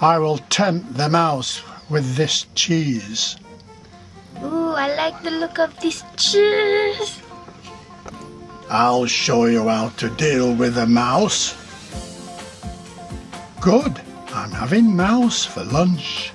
I will tempt the mouse with this cheese. Ooh, I like the look of this cheese. I'll show you how to deal with a mouse. Good, I'm having mouse for lunch.